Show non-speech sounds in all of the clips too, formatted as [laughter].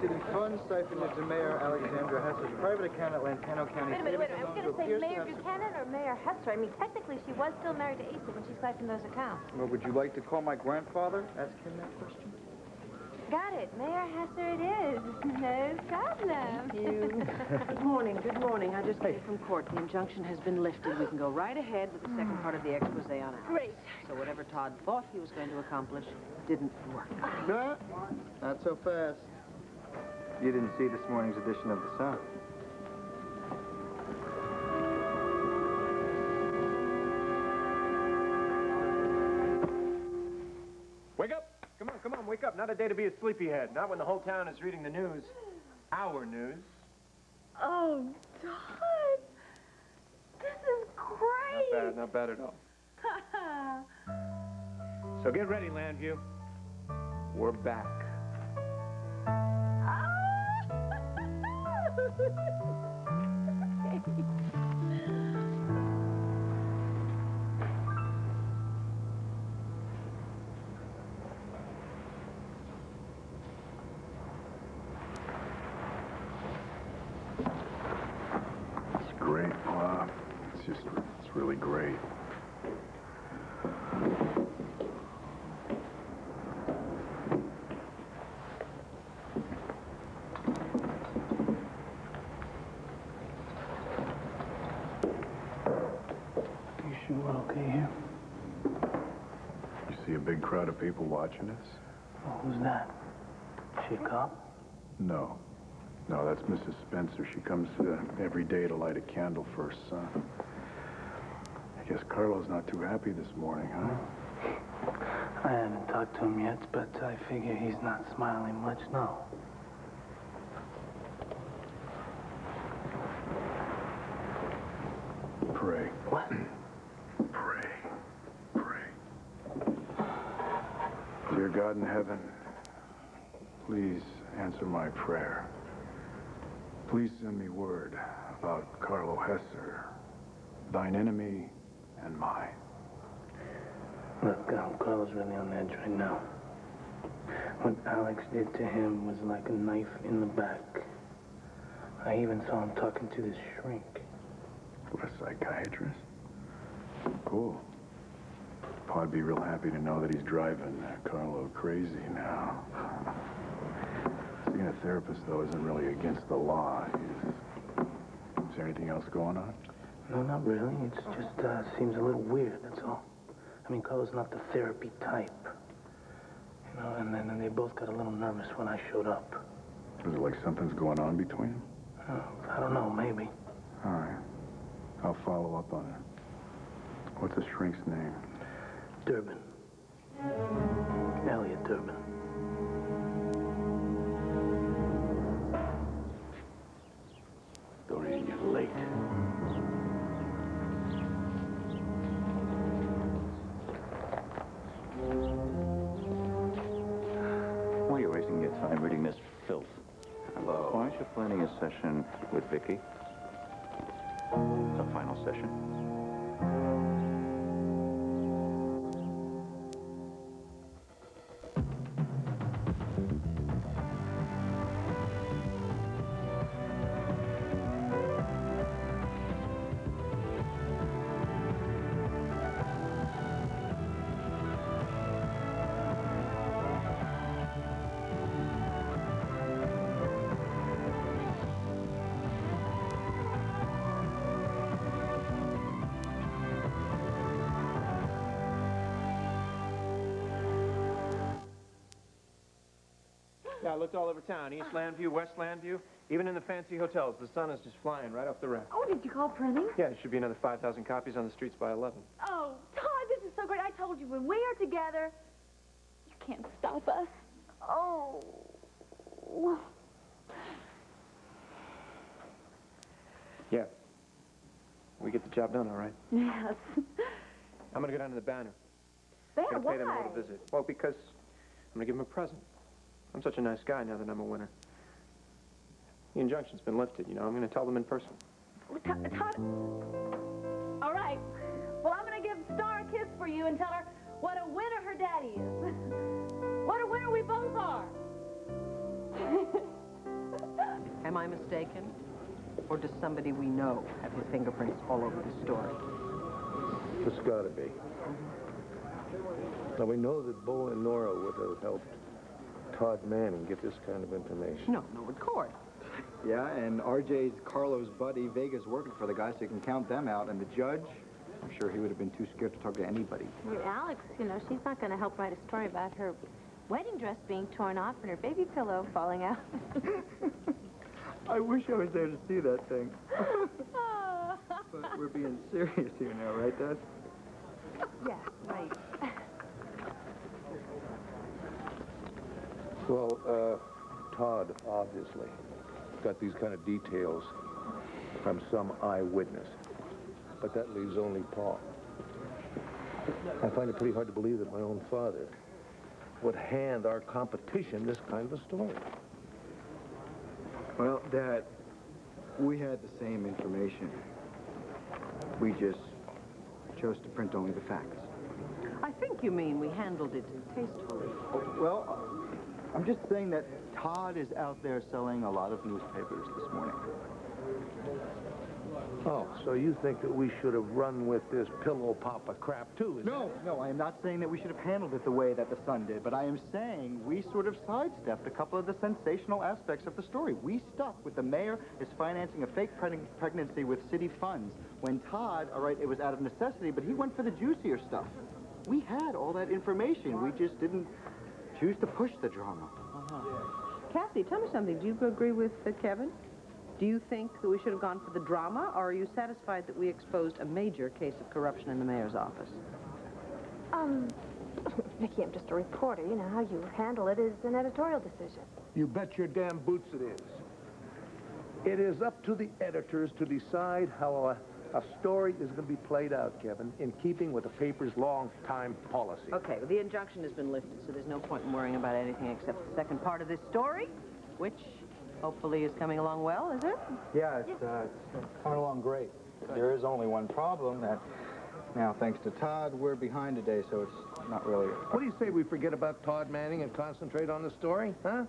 city funds siphoned into Mayor Alexandra Hesser's private account at Llantano County. Wait a minute, wait a minute. Are we Savings going to say loans Mayor appears to Buchanan or Mayor Hesser? I mean, technically, she was still married to Asa when she siphoned those accounts. Well, would you like to call my grandfather? Ask him that question. Got it. Mayor Hesser it is. [laughs] No problem. Good morning, good morning. I just came from court. The injunction has been lifted. We can go right ahead with the second part of the expose on Alice. Great. So whatever Todd thought he was going to accomplish didn't work. Nah, not so fast. You didn't see this morning's edition of The Sun. Wake up! Come on, come on, wake up. Not a day to be a sleepyhead. Not when the whole town is reading the news. Our news. Oh, Todd. This is crazy. Not bad, not bad at all. [laughs] So get ready, Llanview. We're back. Oh. It's [laughs] big crowd of people watching us? Oh, who's that? She a cop? No. No, that's Mrs. Spencer. She comes uh, every day to light a candle for her son. I guess Carlo's not too happy this morning, huh? I haven't talked to him yet, but I figure he's not smiling much, no. Pray. What? Pray. Pray. Dear God in heaven, please answer my prayer. Please send me word about Carlo Hesser, thine enemy and mine. Look, um, Carlos really on edge right now. What Alex did to him was like a knife in the back. I even saw him talking to this shrink. What, a psychiatrist? Cool. Todd'd be real happy to know that he's driving uh, Carlo crazy now. Seeing a therapist, though, isn't really against the law. Is, is there anything else going on? No, not really. It just uh, seems a little weird, that's all. I mean, Carlos not the therapy type. You know, and then and they both got a little nervous when I showed up. Is it like something's going on between them? Oh, I don't know, maybe. All right. I'll follow up on it. What's the shrink's name? Durbin. Elliot Durbin. Aren't planning a session with Vicky? A final session? I looked all over town. East ah. Llanview, West Llanview, even in the fancy hotels. The sun is just flying right off the rack. Oh, did you call printing? Yeah, it should be another 5,000 copies on the streets by 11. Oh, Todd, this is so great. I told you, when we are together, you can't stop us. Oh. Yeah. We get the job done, all right. Yes. I'm gonna go down to the banner. Gonna why? pay them a little visit. Well, because I'm gonna give them a present. I'm such a nice guy now that I'm a winner. The injunction's been lifted, you know. I'm gonna tell them in person. Todd, Todd. All right. Well, I'm going to give Star a kiss for you and tell her what a winner her daddy is. [laughs] what a winner we both are. [laughs] Am I mistaken? Or does somebody we know have his fingerprints all over the story? It's gotta be. Mm-hmm. Now, we know that Bo and Nora would have helped Todd Manning get this kind of information. No, no, of course. Yeah, and RJ's Carlos buddy, Vega's working for the guy, so you can count them out. And the judge, I'm sure he would have been too scared to talk to anybody. Well, Alex, you know, she's not going to help write a story about her wedding dress being torn off and her baby pillow falling out. [laughs] I wish I was there to see that thing. [laughs] But we're being serious here now, right, Dad? yeah, right. [laughs] Well, uh, Todd, obviously, got these kind of details from some eyewitness. But that leaves only Paul. I find it pretty hard to believe that my own father would hand our competition this kind of a story. Well, Dad, we had the same information. We just chose to print only the facts. I think you mean we handled it tastefully. Well, I'm just saying that Todd is out there selling a lot of newspapers this morning. Oh, so you think that we should have run with this pillow papa crap, too? No, no, I am not saying that we should have handled it the way that the Sun did, but I am saying we sort of sidestepped a couple of the sensational aspects of the story. We stuck with the mayor is financing a fake preg- pregnancy with city funds. When Todd, all right, it was out of necessity, but he went for the juicier stuff. We had all that information. We just didn't choose to push the drama. Kathy, tell me something. Do you agree with uh, Kevin? Do you think that we should have gone for the drama, or are you satisfied that we exposed a major case of corruption in the mayor's office? Um, [laughs] Vicky, I'm just a reporter. You know, how you handle it is an editorial decision. You bet your damn boots it is. It is up to the editors to decide how a, a story is going to be played out, Kevin, in keeping with the paper's long-time policy. Okay, well, the injunction has been lifted, so there's no point in worrying about anything except the second part of this story, which hopefully is coming along well, is it? Yeah, it's, uh, it's coming along great. There is only one problem that now, thanks to Todd, we're behind today, so it's not really... What do you say we forget about Todd Manning and concentrate on the story, huh?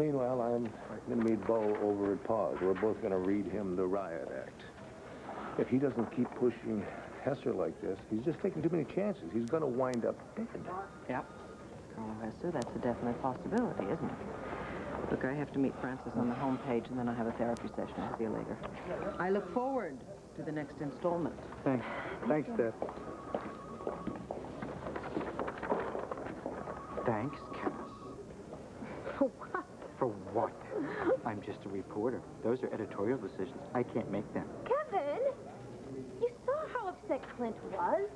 Meanwhile, I'm going to meet Bo over at Pa's. We're both going to read him the riot act. If he doesn't keep pushing Hesser like this, he's just taking too many chances. He's going to wind up dead. Yep. Colonel Hester, that's a definite possibility, isn't it? Look, I have to meet Francis on the home page, and then I'll have a therapy session. I'll see you later. I look forward to the next installment. Thanks. Thanks, Steph. Thanks, Cass. Oh, For what? For what? I'm just a reporter. Those are editorial decisions. I can't make them. Kevin, you saw how upset Clint was.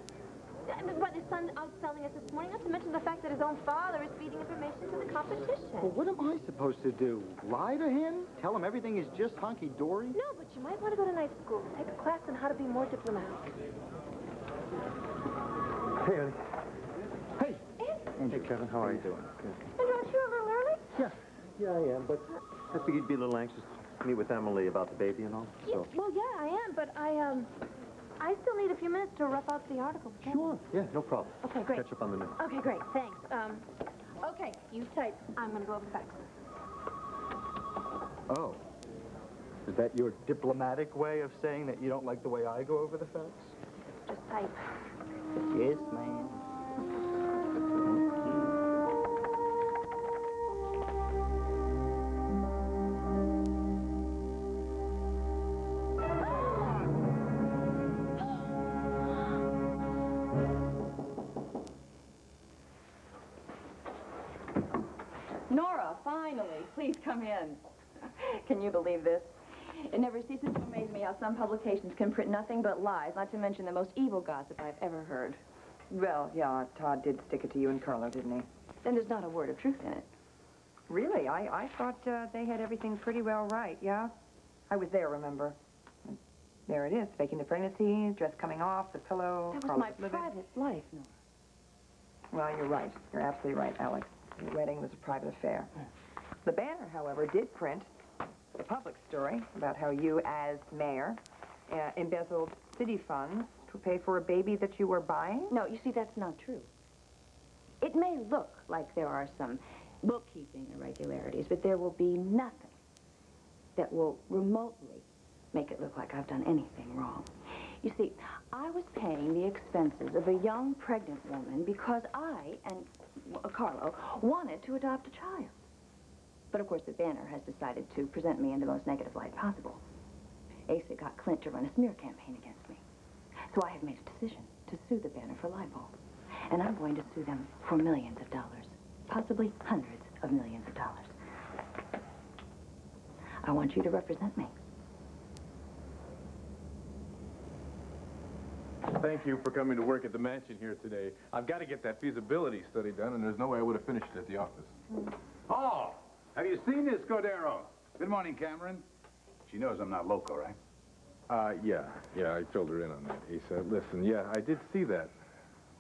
By the sun outselling us this morning, not to mention the fact that his own father is feeding information to the competition. Well, what am I supposed to do? Lie to him? Tell him everything is just hunky-dory? No, but you might want to go to night school. Take a class on how to be more diplomatic. Hey, Ernie. Hey! Andrew, Hey, Kevin, how are you doing? Andrew, aren't you a little early? Yeah. Yeah, I am, but I figured you'd be a little anxious to meet with Emily about the baby and all, Yeah, well, yeah, I am, but I, um, I still need a few minutes to rough out the article. Sure. Yeah, no problem. Okay, great. Catch up on the news. Okay, great. Thanks. Um, okay, you type. I'm going to go over the facts. Oh. Is that your diplomatic way of saying that you don't like the way I go over the facts? Just type. Yes, ma'am. You believe this? It never ceases to amaze me how some publications can print nothing but lies, not to mention the most evil gossip I've ever heard. Well, yeah, Todd did stick it to you and Carlo, didn't he? Then there's not a word of truth in it. Really? I, I thought uh, they had everything pretty well right, yeah? I was there, remember? There it is, faking the pregnancy, dress coming off, the pillow. That was Carlo's my private life, Nora. Well, you're right. You're absolutely right, Alex. The wedding was a private affair. The banner, however, did print the public story about how you, as mayor, uh, embezzled city funds to pay for a baby that you were buying. No, you see, that's not true. It may look like there are some bookkeeping irregularities, but there will be nothing that will remotely make it look like I've done anything wrong. You see, I was paying the expenses of a young pregnant woman because I and uh, Carlo wanted to adopt a child. But of course, the Banner has decided to present me in the most negative light possible. Asa got Clint to run a smear campaign against me. So I have made a decision to sue the Banner for libel. And I'm going to sue them for millions of dollars, possibly hundreds of millions of dollars. I want you to represent me. Thank you for coming to work at the mansion here today. I've got to get that feasibility study done, and there's no way I would have finished it at the office. Oh, have you seen this, Cordero? Good morning, Cameron. She knows I'm not loco, right? Uh, yeah, yeah, I filled her in on that, Asa. Listen, yeah, I did see that.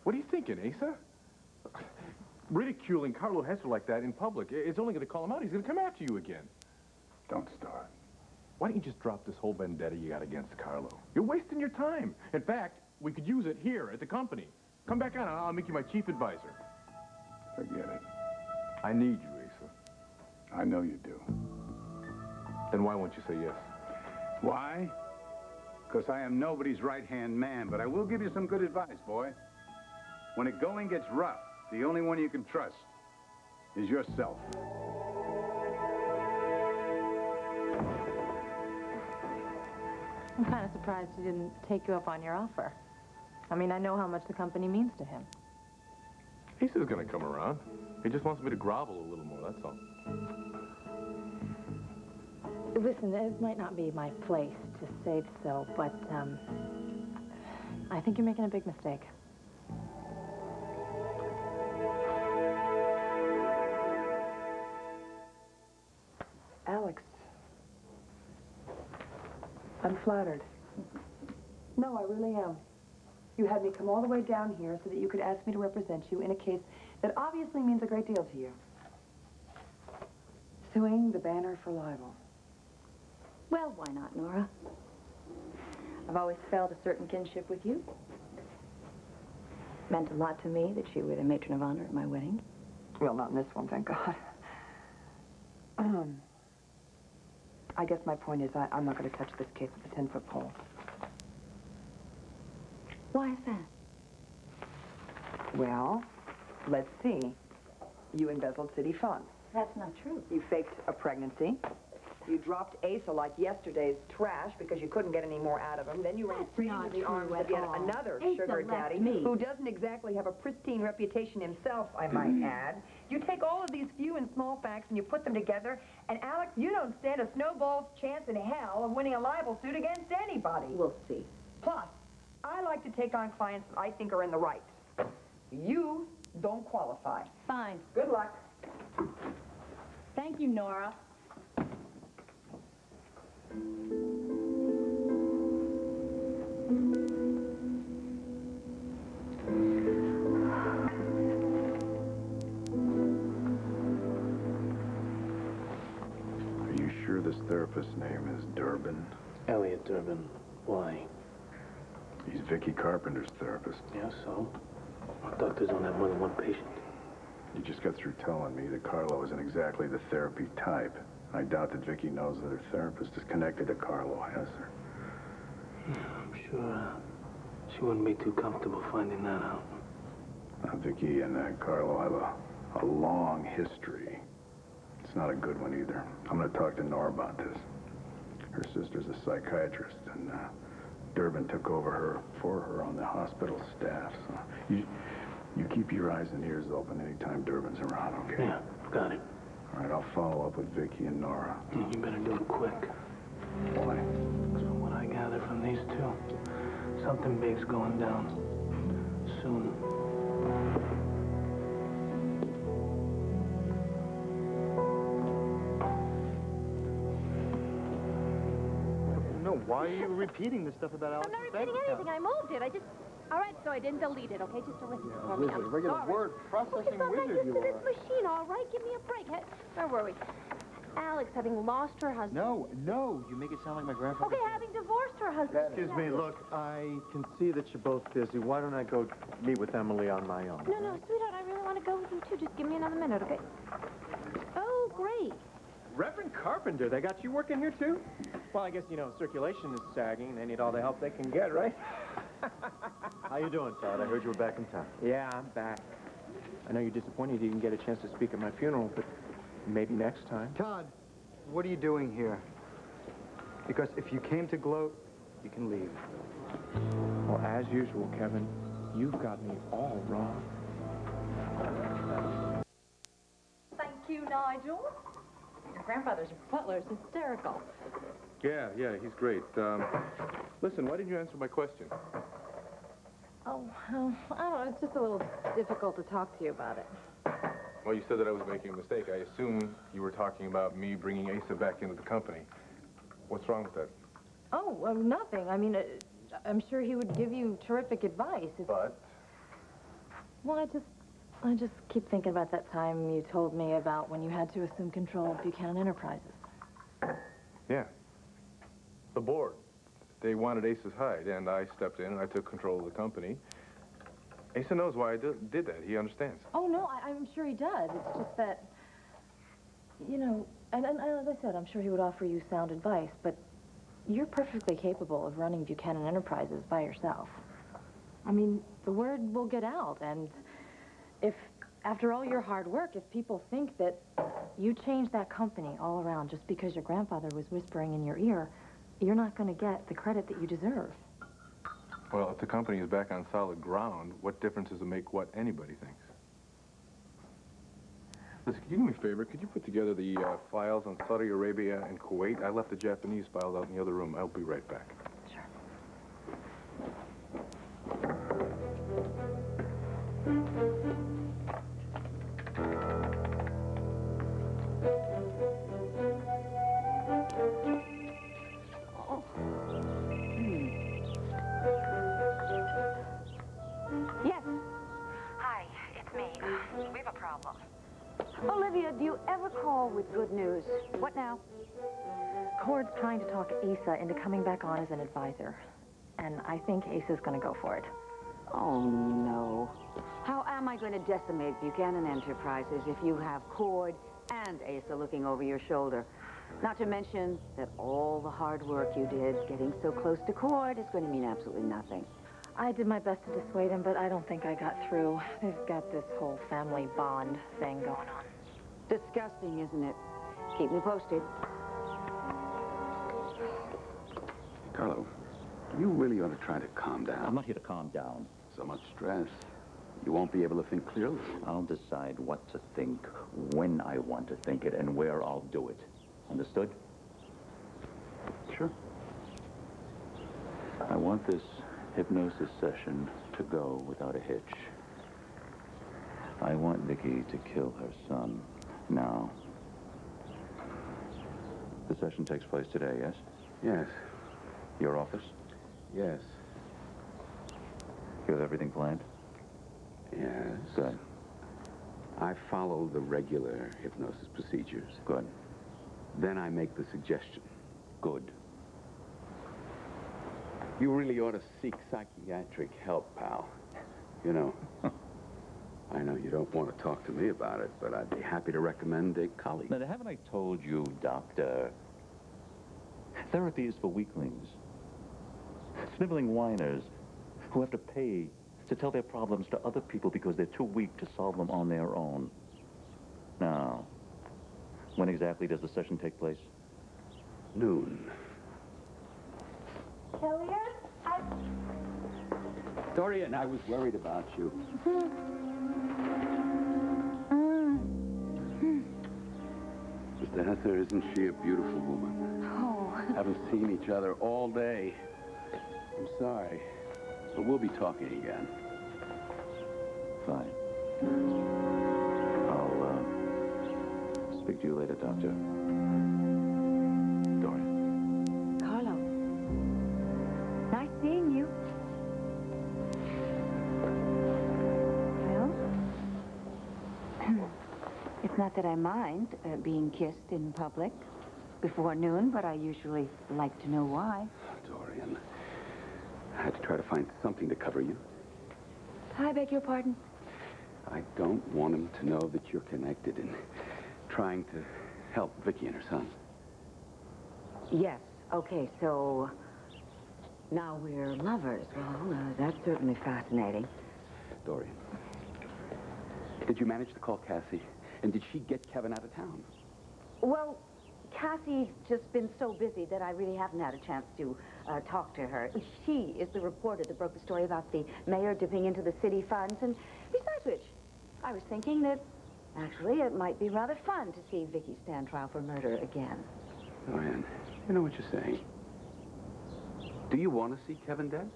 What are you thinking, Asa? Ridiculing Carlo Hesser like that in public, it's only going to call him out. He's going to come after you again. Don't start. Why don't you just drop this whole vendetta you got against Carlo? You're wasting your time. In fact, we could use it here at the company. Come back on, I'll make you my chief advisor. Forget it. I need you. I know you do. Then why won't you say yes? Why? Because I am nobody's right-hand man, but I will give you some good advice, boy. When it going gets rough, the only one you can trust is yourself. I'm kind of surprised he didn't take you up on your offer. I mean, I know how much the company means to him. Asa's going to come around. He just wants me to grovel a little more, that's all. Listen, it might not be my place to say so, but um, I think you're making a big mistake. Alex. I'm flattered. No, I really am. You had me come all the way down here so that you could ask me to represent you in a case that obviously means a great deal to you. Suing the banner for libel. Well, why not, Nora? I've always felt a certain kinship with you. Meant a lot to me that you were the matron of honor at my wedding. Well, not in this one, thank God. Um, I guess my point is I, I'm not going to touch this case with a 10-foot pole. Why is that? Well, let's see. You embezzled city funds. That's not true. You faked a pregnancy. You dropped Asa like yesterday's trash because you couldn't get any more out of him. Then you ran That's straight not into the true arms of yet all. another Asa sugar daddy me. who doesn't exactly have a pristine reputation himself, I might mm-hmm. add. You take all of these few and small facts and you put them together, and Alex, you don't stand a snowball's chance in hell of winning a libel suit against anybody. We'll see. Plus, I like to take on clients that I think are in the right. You don't qualify. Fine. Good luck. Thank you, Nora. Are you sure this therapist's name is Durbin? Elliot Durbin. Why? He's Vicky Carpenter's therapist. Yeah, so? Our doctors don't have more than one patient. You just got through telling me that Carlo isn't exactly the therapy type. I doubt that Vicky knows that her therapist is connected to Carlo Hesser. I'm sure uh, she wouldn't be too comfortable finding that out. Now, Vicky and uh, Carlo have a, a long history. It's not a good one either. I'm going to talk to Nora about this. Her sister's a psychiatrist, and uh, Durbin took over her for her on the hospital staff. So you, you keep your eyes and ears open anytime Durbin's around, okay? Yeah, got it. All right, I'll follow up with Vicky and Nora. Hmm, you better do it quick. Why? From what I gather from these two, something big's going down. Soon. No, why are you repeating this stuff about Alex? I'm not repeating anything. I moved it. I just... All right, so I didn't delete it, okay? Just to listen for me. I'm regular sorry. word processing not wizard you to this machine, all right? Give me a break. Where were we? Alex having lost her husband. No, no, you make it sound like my grandfather. Okay, having divorced her husband. Excuse me, look, I can see that you're both busy. Why don't I go meet with Emily on my own? No, no, sweetheart, I really want to go with you, too. Just give me another minute, okay? Oh, great. Reverend Carpenter. They got you working here, too? Well, I guess, you know, circulation is sagging. They need all the help they can get, right? How you doing, Todd? I heard you were back in town. Yeah, I'm back. I know you're disappointed you didn't get a chance to speak at my funeral, but maybe next time. Todd, what are you doing here? Because if you came to gloat, you can leave. Well, as usual, Kevin, you've got me all wrong. Thank you, Nigel. Your grandfather's butler is hysterical. Yeah, yeah, he's great. Um, listen, why didn't you answer my question? Oh, well, I don't know. It's just a little difficult to talk to you about it. Well, you said that I was making a mistake. I assume you were talking about me bringing Asa back into the company. What's wrong with that? Oh, well, nothing. I mean, uh, I'm sure he would give you terrific advice. If... But? Well, I just, I just keep thinking about that time you told me about when you had to assume control of Buchanan Enterprises. Yeah. The board. They wanted Asa's hide, and I stepped in and I took control of the company. Asa knows why I did, did that. He understands. Oh, no, I, I'm sure he does. It's just that, you know, and, and as I said, I'm sure he would offer you sound advice, but you're perfectly capable of running Buchanan Enterprises by yourself. I mean, the word will get out, and if, after all your hard work, if people think that you changed that company all around just because your grandfather was whispering in your ear, you're not going to get the credit that you deserve. Well, if the company is back on solid ground, what difference does it make what anybody thinks? Listen, can you do me a favor? Could you put together the uh, files on Saudi Arabia and Kuwait? I left the Japanese files out in the other room. I'll be right back. Yes. Olivia, do you ever call with good news? What now? Cord's trying to talk Asa into coming back on as an advisor, and I think Asa's going to go for it. Oh, no. How am I going to decimate Buchanan Enterprises if you have Cord and Asa looking over your shoulder? Not to mention that all the hard work you did getting so close to Cord is going to mean absolutely nothing. I did my best to dissuade him, but I don't think I got through. They've got this whole family bond thing going on. Disgusting, isn't it? Keep me posted. Carlo, you really ought to try to calm down. I'm not here to calm down. So much stress. You won't be able to think clearly. I'll decide what to think, when I want to think it, and where I'll do it. Understood? Sure. I want this hypnosis session to go without a hitch. I want Vicky to kill her son now. The session takes place today, yes? Yes. Your office? Yes. You have everything planned? Yes. Good. I follow the regular hypnosis procedures. Good. Then I make the suggestion. Good. You really ought to seek psychiatric help, pal. You know. [laughs] I know you don't want to talk to me about it, but I'd be happy to recommend a colleague. Now, haven't I told you, Doctor? Therapy is for weaklings. Sniveling whiners who have to pay to tell their problems to other people because they're too weak to solve them on their own. Now, when exactly does the session take place? Noon. Hilliard? I... Dorian, I was worried about you. [laughs] Hesser, isn't she a beautiful woman? Oh. Haven't seen each other all day. I'm sorry, but we'll be talking again. Fine. I'll, uh, speak to you later, Doctor. I mind uh, being kissed in public before noon, but I usually like to know why. Dorian, I had to try to find something to cover you. I beg your pardon? I don't want him to know that you're connected in trying to help Vicky and her son. Yes, okay, so now we're lovers. Well, uh, that's certainly fascinating. Dorian, did you manage to call Cassie? And did she get Kevin out of town? Well, Cassie's just been so busy that I really haven't had a chance to uh, talk to her. She is the reporter that broke the story about the mayor dipping into the city funds, and besides which, I was thinking that actually it might be rather fun to see Vicky stand trial for murder again. Dorian, you know what you're saying. Do you want to see Kevin dead?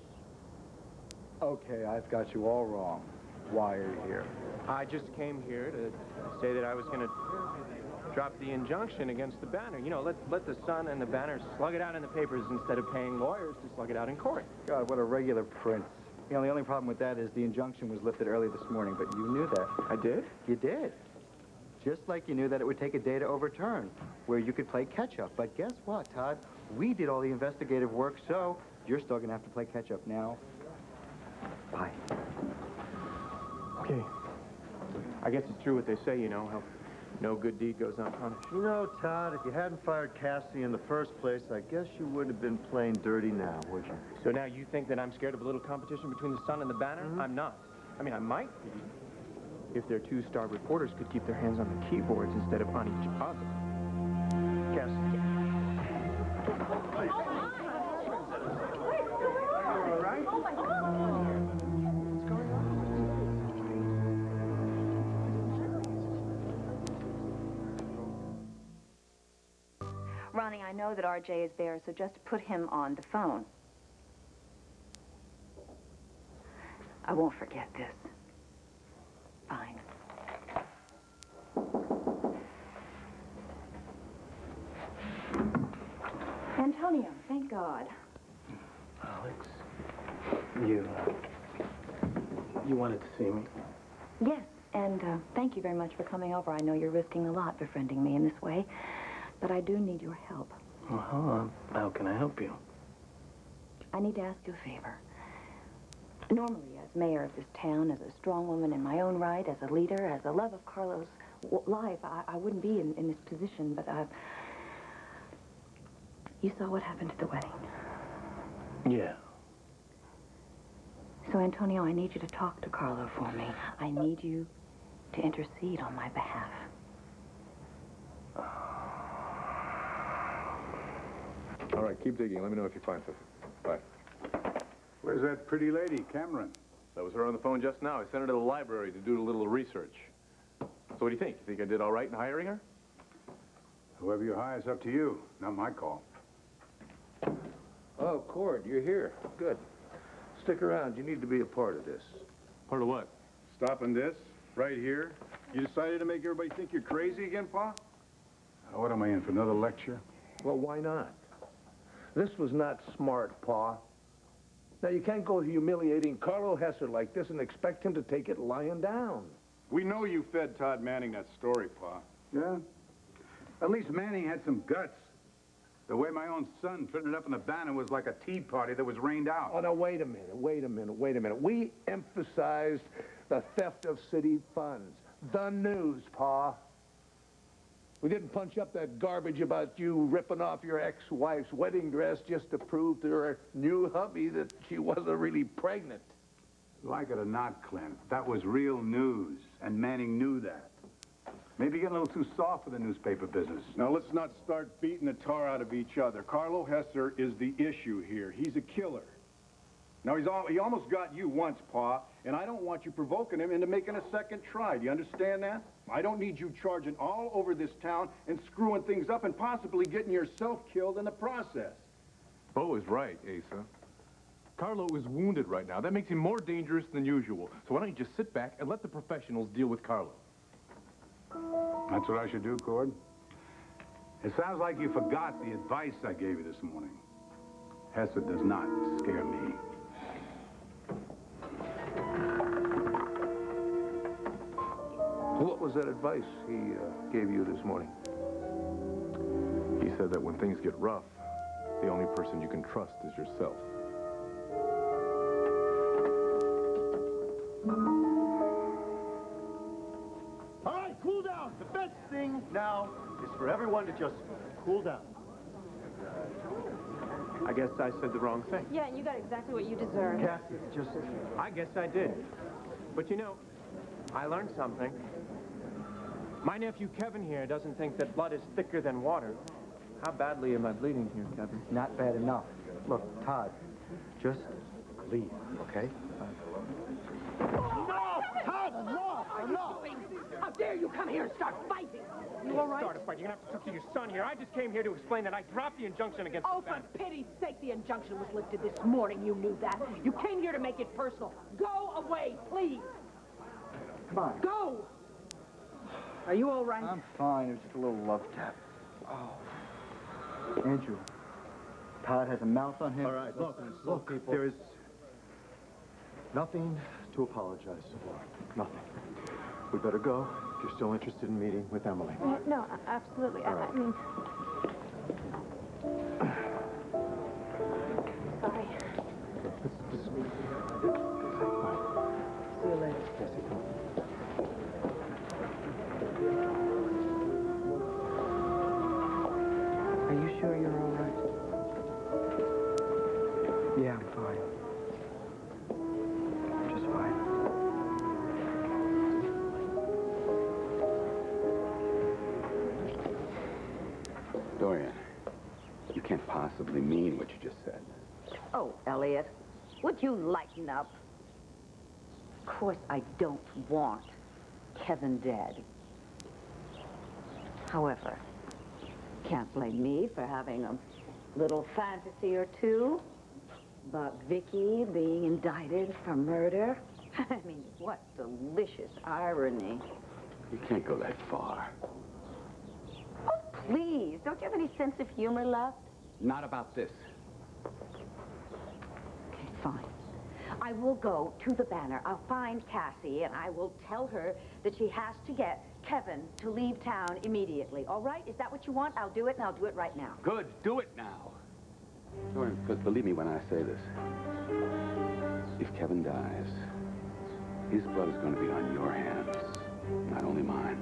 Okay, I've got you all wrong. Why are you here? I just came here to say that I was going to drop the injunction against the banner. You know, let, let the Sun and the banner slug it out in the papers instead of paying lawyers to slug it out in court. God, what a regular prince. You know, the only problem with that is the injunction was lifted early this morning, but you knew that. I did? You did. Just like you knew that it would take a day to overturn, where you could play catch-up. But guess what, Todd? We did all the investigative work, so you're still going to have to play catch-up now. Bye. Okay. I guess it's true what they say, you know, how no good deed goes unpunished. You know, Todd, if you hadn't fired Cassie in the first place, I guess you wouldn't have been playing dirty now, would you? So now you think that I'm scared of a little competition between the Sun and the Banner? Mm-hmm. I'm not. I mean, I might be if their two star reporters could keep their hands on the keyboards instead of on each other. Cassie. All right? Oh, my God. Ronnie, I know that RJ is there, so just put him on the phone. I won't forget this. Fine. Antonio, thank God. Alex, you, uh, you wanted to see me? Yes, and uh, thank you very much for coming over. I know you're risking a lot befriending me in this way, but I do need your help. Well, uh, how can I help you? I need to ask you a favor. Normally, as mayor of this town, as a strong woman in my own right, as a leader, as a love of Carlos' w- life, I, I wouldn't be in, in this position, but uh, you saw what happened at the wedding. Yeah. So, Antonio, I need you to talk to Carlo for me. I need you to intercede on my behalf. All right, keep digging. Let me know if you find something. Bye. Where's that pretty lady, Cameron? That was her on the phone just now. I sent her to the library to do a little research. So what do you think? You think I did all right in hiring her? Whoever you hire is up to you. Not my call. Oh, Cord, you're here. Good. Stick around. You need to be a part of this. Part of what? Stopping this, right here. You decided to make everybody think you're crazy again, Pa? What am I in, for another lecture? Well, why not? This was not smart, Pa. Now, you can't go humiliating Carlo Hesser like this and expect him to take it lying down. We know you fed Todd Manning that story, Pa. Yeah? At least Manning had some guts. The way my own son printed up in the banner was like a tea party that was rained out. Oh, now, wait a minute, wait a minute, wait a minute. We emphasized the theft of city funds. The news, Pa. We didn't punch up that garbage about you ripping off your ex-wife's wedding dress just to prove to her new hubby that she wasn't really pregnant. Like it or not, Clint, that was real news, and Manning knew that. Maybe getting a little too soft for the newspaper business. Now, let's not start beating the tar out of each other. Carlo Hesser is the issue here. He's a killer. Now, he's all, he almost got you once, Pa, and I don't want you provoking him into making a second try. Do you understand that? I don't need you charging all over this town and screwing things up and possibly getting yourself killed in the process. Bo is right, Asa. Carlo is wounded right now. That makes him more dangerous than usual. So why don't you just sit back and let the professionals deal with Carlo? That's what I should do, Cord. It sounds like you forgot the advice I gave you this morning. Hesser does not scare me. What was that advice he uh, gave you this morning? He said that when things get rough, the only person you can trust is yourself. All right, cool down. The best thing now is for everyone to just cool down. I guess I said the wrong thing. Yeah, and you got exactly what you deserve. Cassie, just... I guess I did. But you know, I learned something. My nephew Kevin here doesn't think that blood is thicker than water. How badly am I bleeding here, Kevin? Not bad enough. Look, Todd, just leave, okay? No! Todd, enough! Enough! How dare you come here and start fighting? You all right? Start a fight. You're gonna have to talk to your son here. I just came here to explain that I dropped the injunction against Oh, the for pity's sake, the injunction was lifted this morning. You knew that. You came here to make it personal. Go away, please. Come on. Go! Are you all right? I'm fine. It was just a little love tap. Oh. Andrew, Todd has a mouth on him. All right, look, look, there is nothing to apologize for. Nothing. We better go if you're still interested in meeting with Emily. Yeah, no, a- absolutely. I, I mean... possibly mean what you just said. Oh, Elliot, would you lighten up? Of course I don't want Kevin dead. However, can't blame me for having a little fantasy or two about Vicky being indicted for murder. [laughs] I mean, what delicious irony. You can't go that far. Oh, please, don't you have any sense of humor left? Not about this. Okay, fine. I will go to the banner. I'll find Cassie, and I will tell her that she has to get Kevin to leave town immediately. All right? Is that what you want? I'll do it, and I'll do it right now. Good, do it now. Dorian, because believe me when I say this. If Kevin dies, his blood is going to be on your hands, not only mine.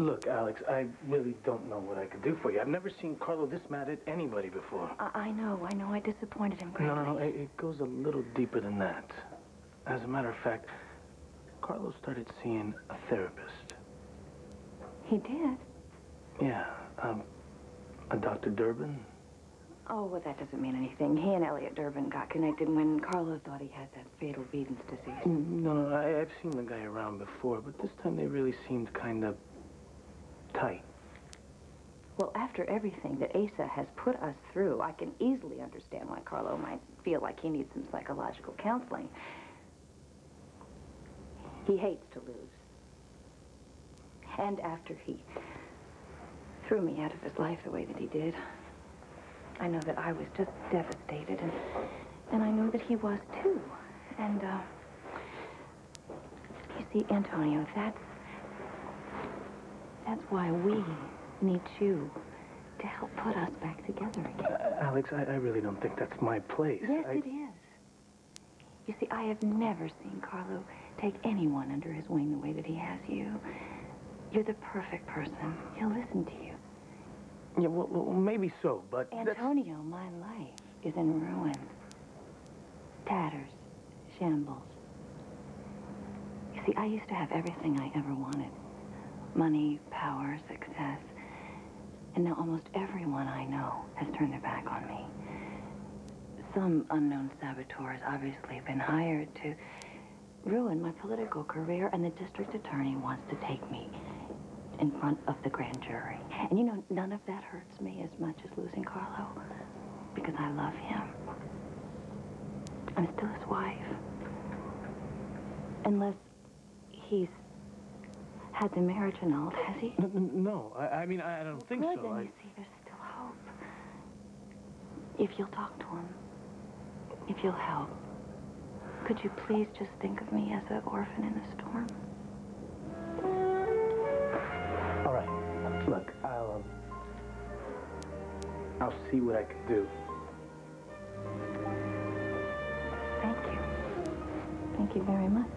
Look, Alex, I really don't know what I could do for you. I've never seen Carlo this mad at anybody before. I, I know, I know. I disappointed him greatly. No, no, no. It, it goes a little deeper than that. As a matter of fact, Carlo started seeing a therapist. He did? Yeah, um, a Dr. Durbin. Oh, well, that doesn't mean anything. He and Elliot Durbin got connected when Carlo thought he had that fatal Beden's disease. No, no, I, I've seen the guy around before, but this time they really seemed kind of tight. Well, after everything that Asa has put us through, I can easily understand why Carlo might feel like he needs some psychological counseling. He hates to lose. And after he threw me out of his life the way that he did, I know that I was just devastated, and, and I know that he was too. And, uh, you see, Antonio, that's, that's why we need you to help put us back together again. Uh, Alex, I, I really don't think that's my place. Yes, I... it is. You see, I have never seen Carlo take anyone under his wing the way that he has you. You're the perfect person. He'll listen to you. Yeah, well, well maybe so, but that's... Antonio, my life is in ruins. Tatters, shambles. You see, I used to have everything I ever wanted. Money, power, success. And now almost everyone I know has turned their back on me. Some unknown saboteur has obviously been hired to ruin my political career, and the district attorney wants to take me in front of the grand jury. And you know, none of that hurts me as much as losing Carlo, because I love him. I'm still his wife. Unless he's had the marriage annulled, has he? N- n- No, I, I mean, I, I don't think Good, so. then I... you see, there's still hope. If you'll talk to him, if you'll help, could you please just think of me as an orphan in a storm? All right. Look, I'll, um, I'll see what I can do. Thank you. Thank you very much.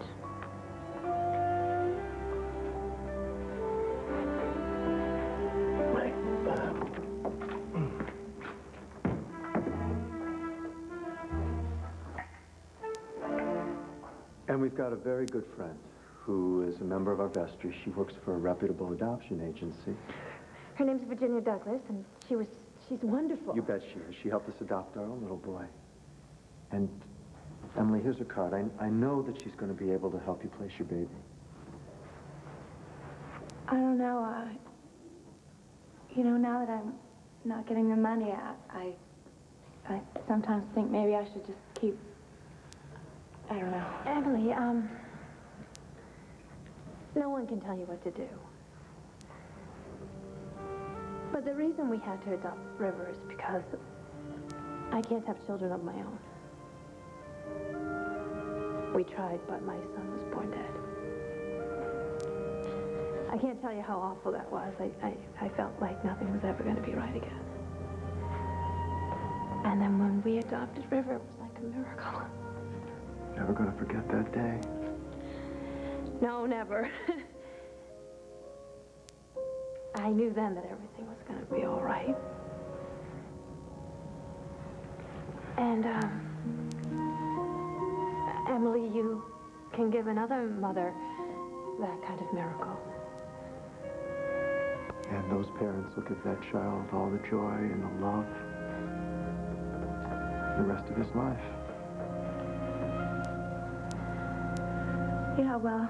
We've got a very good friend who is a member of our vestry. She works for a reputable adoption agency. Her name's Virginia Douglas, and she was, she's wonderful. You bet she is. She helped us adopt our own little boy. And, Emily, here's her card. I, I know that she's going to be able to help you place your baby. I don't know. I, you know, now that I'm not getting the money, I, I, I sometimes think maybe I should just keep. I don't know. Emily, um, no one can tell you what to do. But the reason we had to adopt River is because I can't have children of my own. We tried, but my son was born dead. I can't tell you how awful that was. I, I, I felt like nothing was ever going to be right again. And then when we adopted River, it was like a miracle. [laughs] Never to forget that day. No, never. [laughs] I knew then that everything was going to be all right. And, um, Emily, you can give another mother that kind of miracle. And those parents will give that child all the joy and the love the rest of his life. Yeah, well,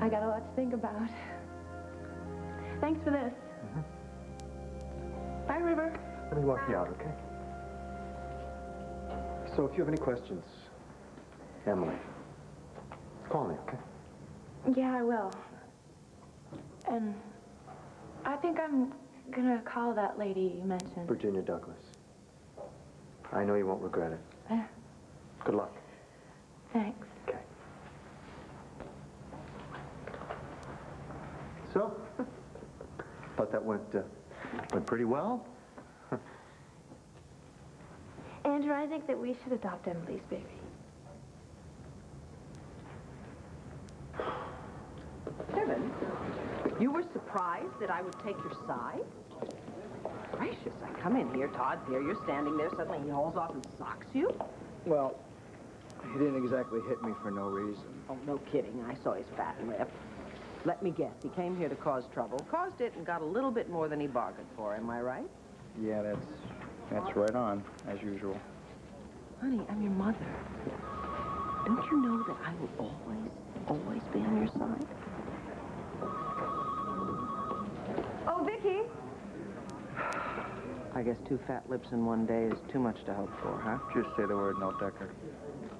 I got a lot to think about. Thanks for this. Mm-hmm. Bye, River. Let me walk you out, okay? So if you have any questions, Emily, call me, okay? Yeah, I will. And I think I'm gonna call that lady you mentioned. Virginia Douglas. I know you won't regret it. Good luck. Thanks. So, thought that went, uh, went pretty well. [laughs] Andrew, I think that we should adopt Emily's baby. Kevin, you were surprised that I would take your side? Gracious, I come in here, Todd's here, you're standing there, suddenly he hauls off and socks you? Well, he didn't exactly hit me for no reason. Oh, no kidding, I saw his fat lip. Let me guess, he came here to cause trouble, caused it, and got a little bit more than he bargained for, am I right? Yeah, that's that's right on, as usual. Honey, I'm your mother. Don't you know that I will always, always be on your side? Oh, Vicky! I guess two fat lips in one day is too much to hope for, huh? Just say the word, no Decker.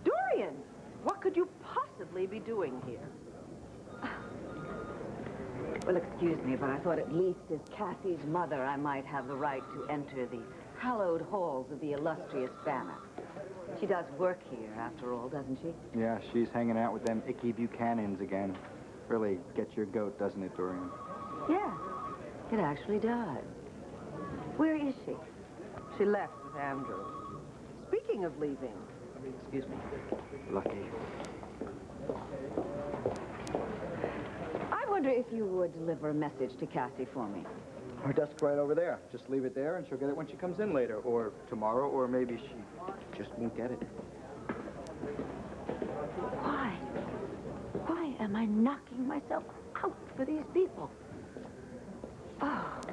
Dorian! What could you possibly be doing here? Well, excuse me, but I thought at least as Cassie's mother, I might have the right to enter the hallowed halls of the illustrious Banner. She does work here, after all, doesn't she? Yeah, she's hanging out with them icky Buchanans again. Really gets your goat, doesn't it, Dorian? Yeah, it actually does. Where is she? She left with Andrew. Speaking of leaving, excuse me. Lucky. I wonder if you would deliver a message to Cassie for me. Her desk right over there. Just leave it there, and she'll get it when she comes in later, or tomorrow, or maybe she just won't get it. Why? Why am I knocking myself out for these people? Oh.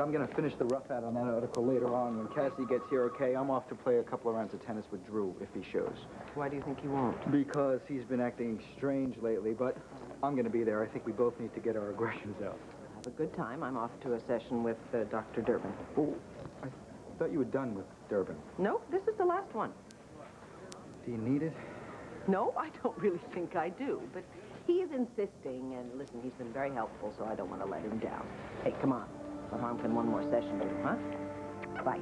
I'm going to finish the rough out on that article later on. When Cassie gets here, okay, I'm off to play a couple of rounds of tennis with Drew if he shows. Why do you think he won't? Because he's been acting strange lately, but I'm going to be there. I think we both need to get our aggressions out. Have a good time. I'm off to a session with uh, Dr. Durbin. Oh, I thought you were done with Durbin. No, this is the last one. Do you need it? No, I don't really think I do, but he is insisting, and listen, he's been very helpful, so I don't want to let him down. Hey, come on. What harm can one more session do, huh? Bye.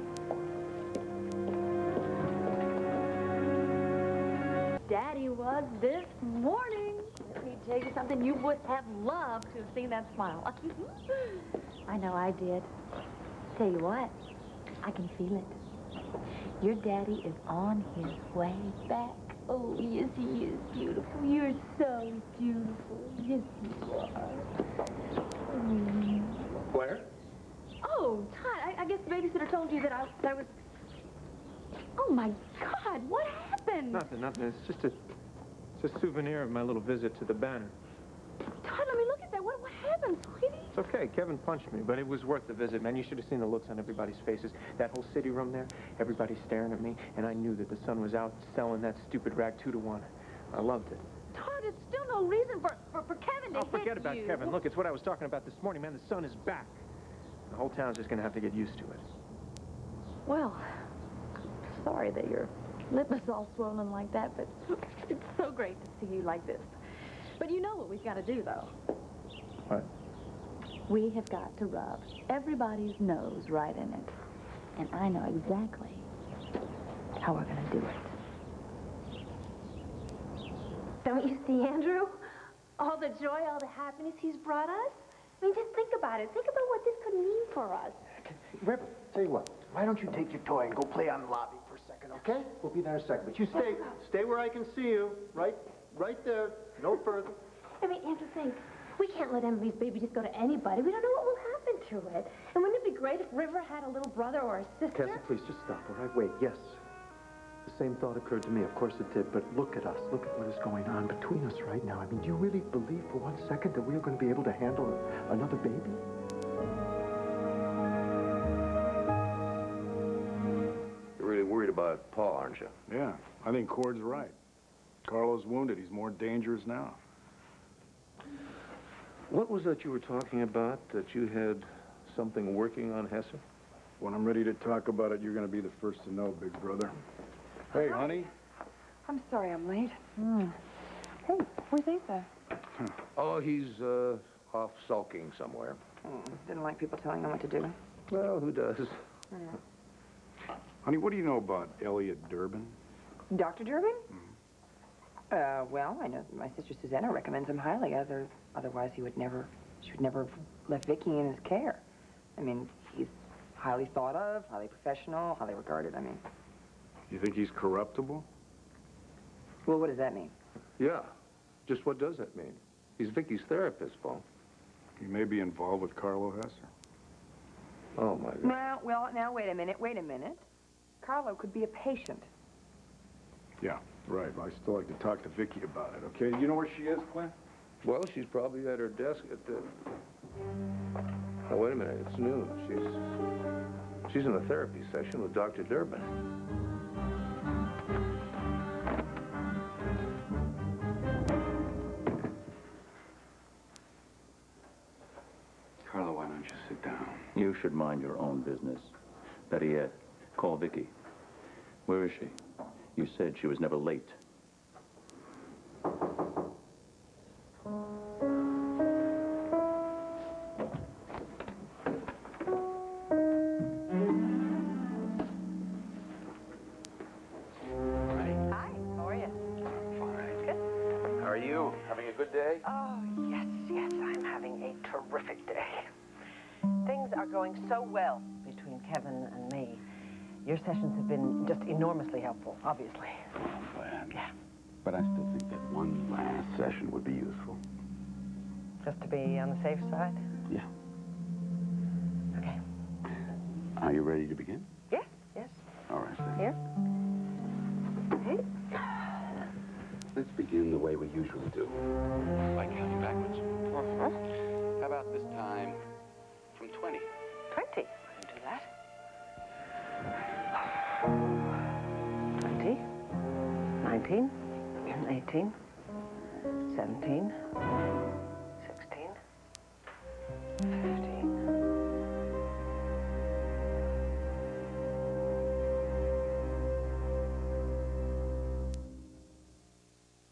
Daddy was this morning. Let me tell you something. You would have loved to have seen that smile. [laughs] I know I did. Tell you what, I can feel it. Your daddy is on his way back. Oh, yes, he is beautiful. You're so beautiful. Yes, you are. Mm. Claire? Oh, Todd, I, I guess the babysitter told you that I, that I was... Oh, my God, what happened? Nothing, nothing. It's just a, it's a souvenir of my little visit to the banner. Todd, let me look at that. What, what happened, sweetie? It's okay. Kevin punched me, but it was worth the visit, man. You should have seen the looks on everybody's faces. That whole city room there, everybody staring at me, and I knew that the sun was out selling that stupid rag two to one. I loved it. Todd, it's still no reason for, for, for Kevin to Oh, forget about. Kevin. Look, it's what I was talking about this morning, man. The sun is back. The whole town's just gonna have to get used to it. Well, I'm sorry that your lip is all swollen like that, but it's so great to see you like this. But you know what we've got to do, though. What? We have got to rub everybody's nose right in it. And I know exactly how we're going to do it. Don't you see, Andrew? All the joy, all the happiness he's brought us? I mean, just think about it. Think about what this could mean for us. Rip, tell you what, why don't you take your toy and go play on the lobby for a second, okay? We'll be there in a second, but you stay, [laughs] stay where I can see you, right, right there, no further. I mean, Andrew, think. We can't let Emily's baby just go to anybody. We don't know what will happen to it. And wouldn't it be great if River had a little brother or a sister? Cassie, please, just stop, all right? Wait, yes. The same thought occurred to me, of course it did, but look at us. Look at what is going on between us right now. I mean, do you really believe for one second that we are going to be able to handle another baby? You're really worried about Paul, aren't you? Yeah, I think Cord's right. Carlo's wounded. He's more dangerous now. What was that you were talking about, that you had something working on Hesser? When I'm ready to talk about it, you're going to be the first to know, big brother. Hey, honey. I'm sorry I'm late. Hmm. Hey, where's Asa? Oh, he's uh, off sulking somewhere. Hmm, Didn't like people telling him what to do. Well, who does? Honey, what do you know about Elliot Durbin? Dr. Durbin? Uh, well, I know my sister Susanna recommends him highly. Other, otherwise, he would never, she would never have left Vicky in his care. I mean, he's highly thought of, highly professional, highly regarded. I mean, You think he's corruptible? well, what does that mean? Yeah. Just what does that mean? He's Vicky's therapist, Paul. He may be involved with Carlo Hesser. Oh, my God. Now, well, now, wait a minute, wait a minute. Carlo could be a patient. Yeah, right. Well, I still like to talk to Vicky about it, okay? You know where she is, Clint? Well, she's probably at her desk at the... Oh, wait a minute. It's noon. She's... She's in a therapy session with Dr. Durbin. You should mind your own business. Better yet, call Vicky. Where is she? You said she was never late. Hi, how are you? How are you? Having a good day? Oh, yes, yes, I'm having a terrific day. Going so well between Kevin and me. Your sessions have been just enormously helpful, obviously. I'm glad. Yeah. But I still think that one last session would be useful. Just to be on the safe side?